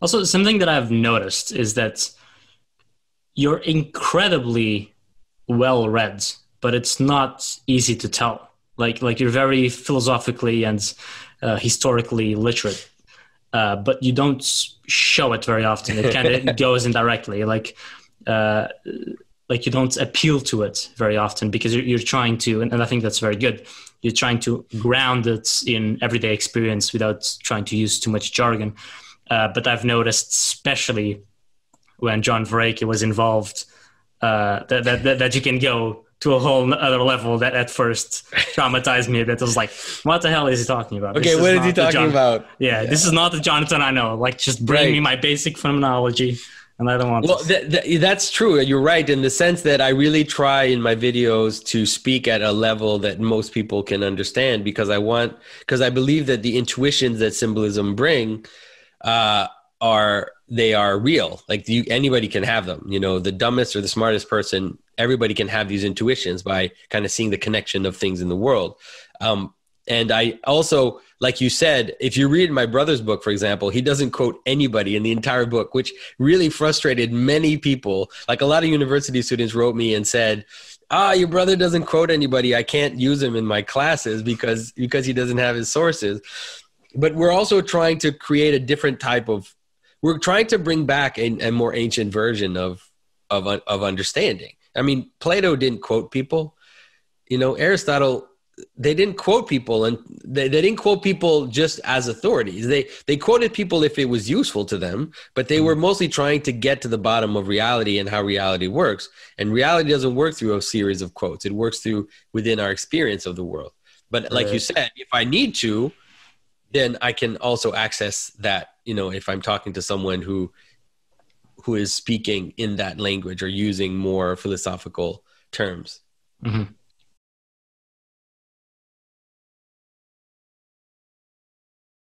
Also, something that I've noticed is that you're incredibly well read, but it's not easy to tell. Like like you're very philosophically and uh, historically literate, uh, but you don't show it very often. It kind of goes indirectly. Like uh, like you don't appeal to it very often because you're, you're trying to, and, and I think that's very good. You're trying to ground it in everyday experience without trying to use too much jargon. Uh, but I've noticed, especially when John Vervaeke was involved, uh, that, that, that you can go to a whole other level that at first traumatized me. That was like, what the hell is he talking about? Okay, what is he talking John- about? Yeah, this is not the Jonathan I know. Like, just bring Right. me my basic phenomenology, and I don't want. Well, th- th- that's true. You're right in the sense that I really try in my videos to speak at a level that most people can understand because I want, because I believe that the intuitions that symbolism bring uh, are they are real. Like you, anybody can have them. You know, the dumbest or the smartest person, everybody can have these intuitions by kind of seeing the connection of things in the world. Um, and I also, like you said, if you read my brother's book, for example, he doesn't quote anybody in the entire book, which really frustrated many people. Like a lot of university students wrote me and said, "Ah, your brother doesn't quote anybody. I can't use him in my classes because because he doesn't have his sources." But we're also trying to create a different type of. We're trying to bring back a, a more ancient version of of of understanding. I mean, Plato didn't quote people. You know, Aristotle they didn't quote people and they, they didn't quote people just as authorities they they quoted people if it was useful to them but they were mm-hmm. mostly trying to get to the bottom of reality and how reality works and reality doesn't work through a series of quotes it works through within our experience of the world but like you said if i need to then i can also access that you know if i'm talking to someone who who is speaking in that language or using more philosophical terms Mhm.